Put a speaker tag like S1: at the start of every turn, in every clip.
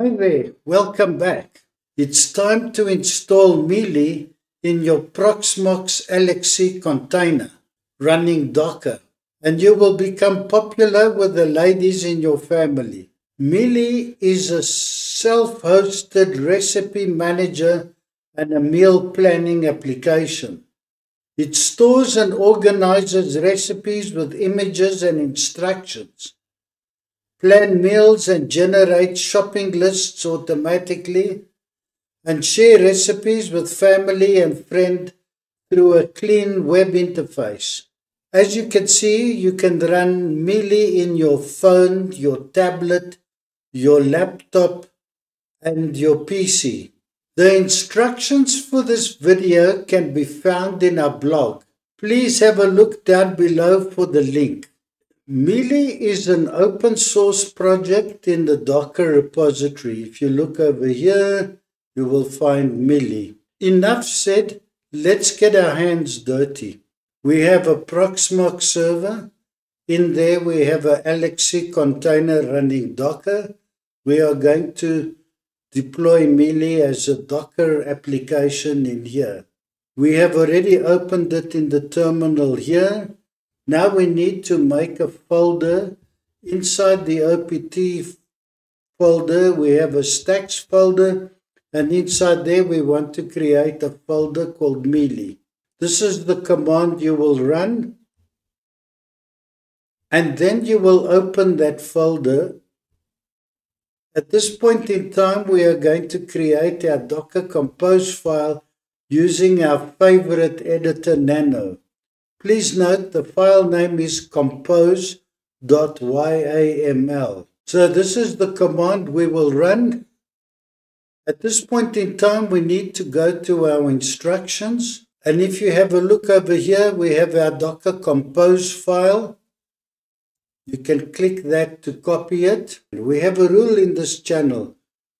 S1: Hi there, welcome back. It's time to install Mealie in your Proxmox LXC container running Docker, and you will become popular with the ladies in your family. Mealie is a self hosted recipe manager and a meal planning application. It stores and organizes recipes with images and instructions plan meals and generate shopping lists automatically, and share recipes with family and friends through a clean web interface. As you can see, you can run Mealie in your phone, your tablet, your laptop, and your PC. The instructions for this video can be found in our blog. Please have a look down below for the link. Mealie is an open source project in the Docker repository. If you look over here, you will find Mealie. Enough said, let's get our hands dirty. We have a Proxmox server. In there, we have a LXC container running Docker. We are going to deploy Mealie as a Docker application in here. We have already opened it in the terminal here. Now we need to make a folder. Inside the OPT folder, we have a stacks folder, and inside there we want to create a folder called Mealie. This is the command you will run, and then you will open that folder. At this point in time, we are going to create our Docker Compose file using our favorite editor, Nano. Please note the file name is compose.yaml. So this is the command we will run. At this point in time, we need to go to our instructions. And if you have a look over here, we have our Docker compose file. You can click that to copy it. We have a rule in this channel.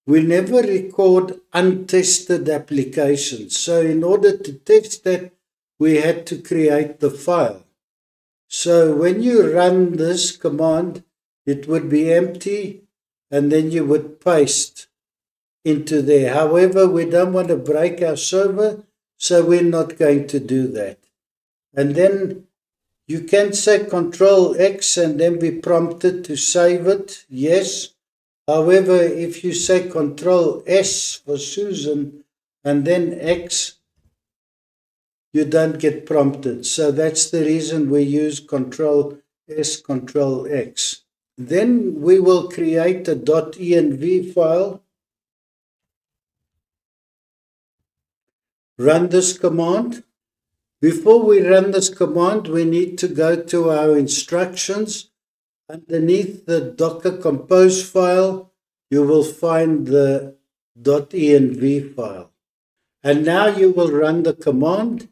S1: We never record untested applications. So in order to test that, we had to create the file. So when you run this command, it would be empty and then you would paste into there. However, we don't want to break our server, so we're not going to do that. And then you can say Control X and then be prompted to save it. Yes. However, if you say Control S for Susan and then X, you don't get prompted. So that's the reason we use Control S, Control X. Then we will create a .env file. Run this command. Before we run this command, we need to go to our instructions. Underneath the Docker Compose file, you will find the .env file. And now you will run the command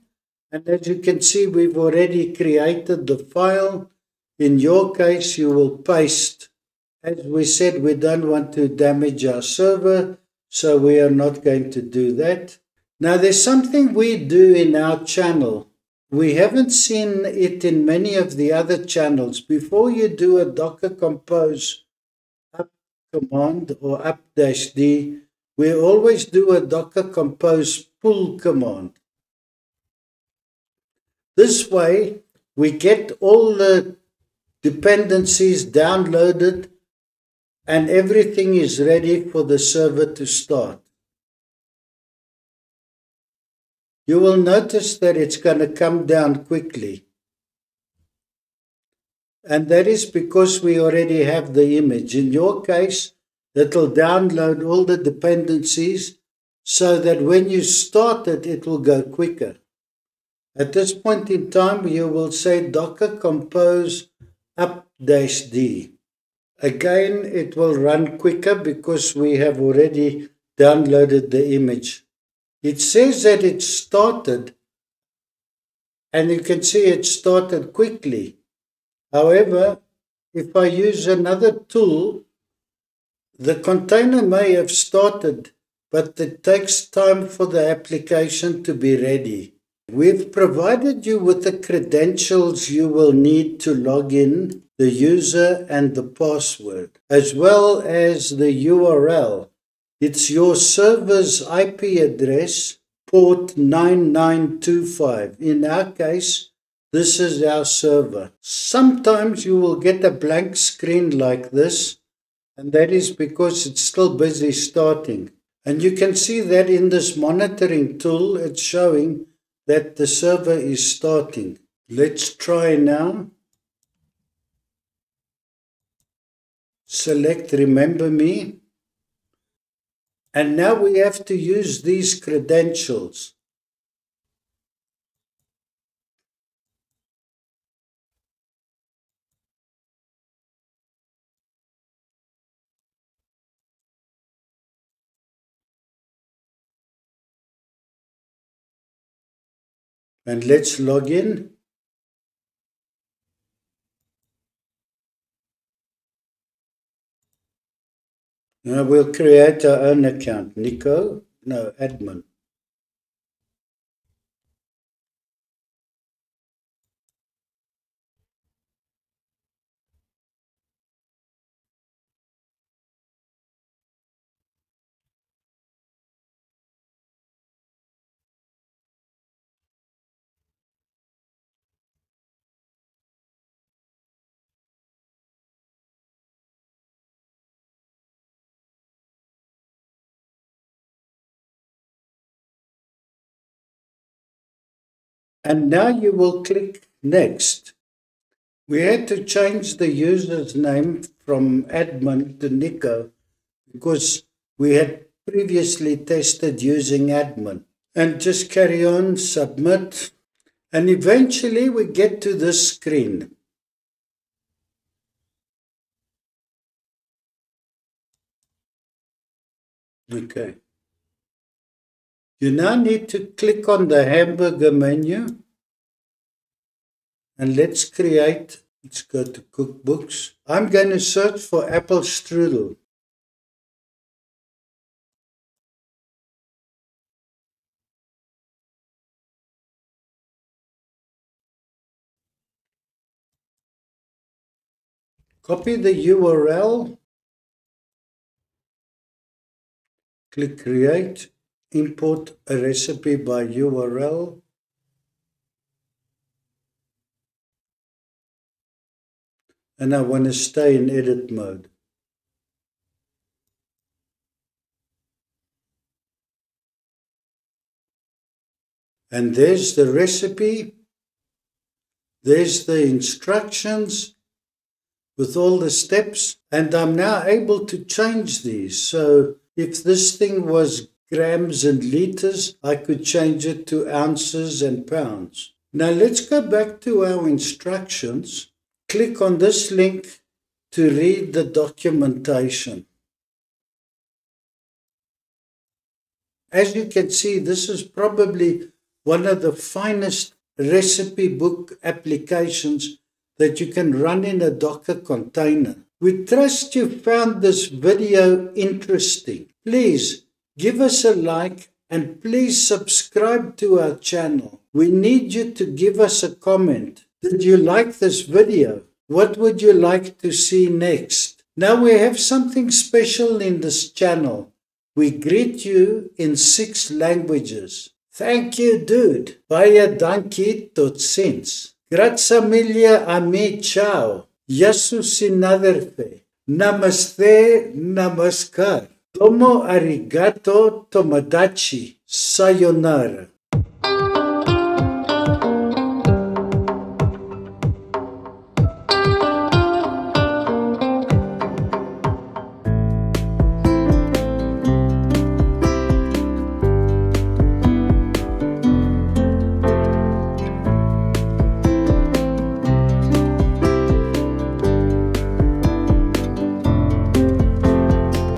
S1: and as you can see, we've already created the file. In your case, you will paste. As we said, we don't want to damage our server, so we are not going to do that. Now, there's something we do in our channel. We haven't seen it in many of the other channels. Before you do a Docker Compose up command or up dash D, we always do a Docker Compose pull command. This way, we get all the dependencies downloaded and everything is ready for the server to start. You will notice that it's going to come down quickly. And that is because we already have the image. In your case, it'll download all the dependencies so that when you start it, it will go quicker. At this point in time, you will say docker compose up dash d. Again, it will run quicker because we have already downloaded the image. It says that it started, and you can see it started quickly. However, if I use another tool, the container may have started, but it takes time for the application to be ready. We've provided you with the credentials you will need to log in, the user and the password, as well as the URL. It's your server's IP address, port 9925. In our case, this is our server. Sometimes you will get a blank screen like this, and that is because it's still busy starting. And you can see that in this monitoring tool, it's showing that the server is starting. Let's try now. Select Remember Me. And now we have to use these credentials. And let's log in. Now we'll create our own account. Nico, no, admin. And now you will click next. We had to change the user's name from admin to Nico because we had previously tested using admin. And just carry on, submit. And eventually we get to this screen. Okay. You now need to click on the hamburger menu and let's create, let's go to cookbooks. I'm going to search for apple strudel. Copy the URL, click create import a recipe by URL. And I want to stay in edit mode. And there's the recipe. There's the instructions with all the steps. And I'm now able to change these. So if this thing was grams and liters, I could change it to ounces and pounds. Now let's go back to our instructions. Click on this link to read the documentation. As you can see, this is probably one of the finest recipe book applications that you can run in a Docker container. We trust you found this video interesting. Please Give us a like and please subscribe to our channel. We need you to give us a comment. Did you like this video? What would you like to see next? Now we have something special in this channel. We greet you in six languages. Thank you, dude. Baie dankie, tot ziens. Grazie mille a me, ciao. Yasu sinaderfe. Namaste, namaskar. Domo arigato tomodachi. Sayonara.